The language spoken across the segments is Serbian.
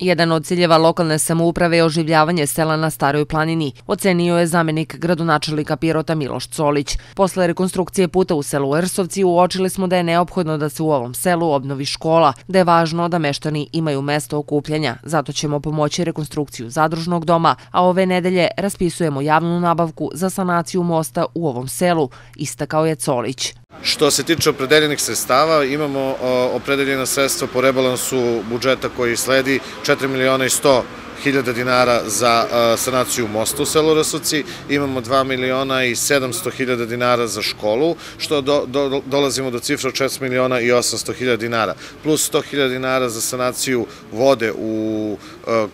Jedan od ciljeva lokalne samouprave je oživljavanje sela na Staroj planini, ocenio je zamenik gradonačelika Pirota Miloš Colić. Posle rekonstrukcije puta u selu Ersovci uočili smo da je neophodno da se u ovom selu obnovi škola, da je važno da meštani imaju mesto okupljanja, zato ćemo pomoći rekonstrukciju zadružnog doma, a ove nedelje raspisujemo javnu nabavku za sanaciju mosta u ovom selu, istakao je Colić. Što se tiče opredeljenih sredstava, imamo opredeljena sredstva po rebalansu budžeta koji sledi 4 miliona i 100 hiljada dinara za sanaciju mosta u selu Rasoci, imamo 2 miliona i 700 hiljada dinara za školu, što dolazimo do cifra od 4 miliona i 800 hiljada dinara, plus 100 hiljada dinara za sanaciju vode u,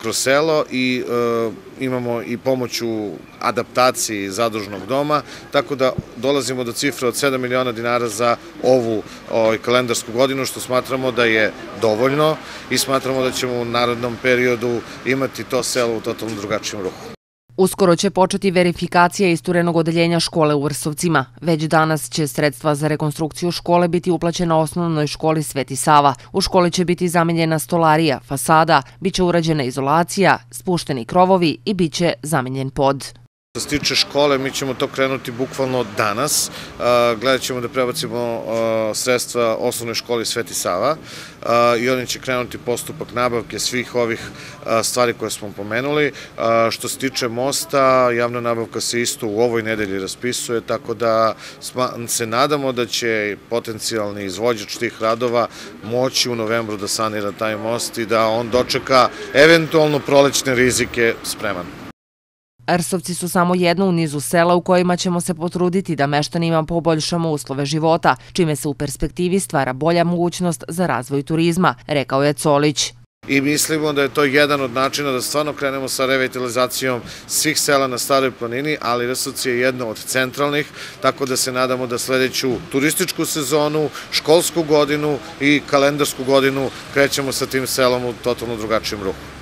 kroz selo i imamo i pomoć u adaptaciji zadružnog doma, tako da dolazimo do cifre od 7 miliona dinara za ovu ovaj, kalendarsku godinu, što smatramo da je dovoljno i smatramo da ćemo u narodnom periodu imati to selo u totalno drugačijem ruhu. Uskoro će početi verifikacija isturenog odeljenja škole u Vrsovcima. Već danas će sredstva za rekonstrukciju škole biti uplaćena osnovnoj školi Sveti Sava. U školi će biti zamenjena stolarija, fasada, bit će urađena izolacija, spušteni krovovi i bit će zamenjen pod. Što se tiče škole, mi ćemo to krenuti bukvalno danas. Gledat ćemo da prebacimo sredstva osnovnoj školi Sveti Sava i oni će krenuti postupak nabavke svih ovih stvari koje smo pomenuli. Što se tiče mosta, javna nabavka se isto u ovoj nedelji raspisuje, tako da se nadamo da će potencijalni izvođač tih radova moći u novembru da sanira taj most i da on dočeka eventualno prolećne rizike spreman. Ersovci su samo jedno u nizu sela u kojima ćemo se potruditi da meštanima poboljšamo uslove života, čime se u perspektivi stvara bolja mogućnost za razvoj turizma, rekao je Colić. I mislimo da je to jedan od načina da stvarno krenemo sa revitalizacijom svih sela na Staroj planini, ali Ersovci je jedno od centralnih, tako da se nadamo da sledeću turističku sezonu, školsku godinu i kalendarsku godinu krećemo sa tim selom u totalno drugačijem ruhu.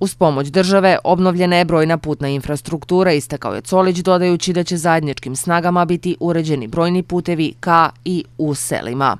Uz pomoć države obnovljena je brojna putna infrastruktura, istakao je Colić, dodajući da će zajedničkim snagama biti uređeni brojni putevi ka i u selima.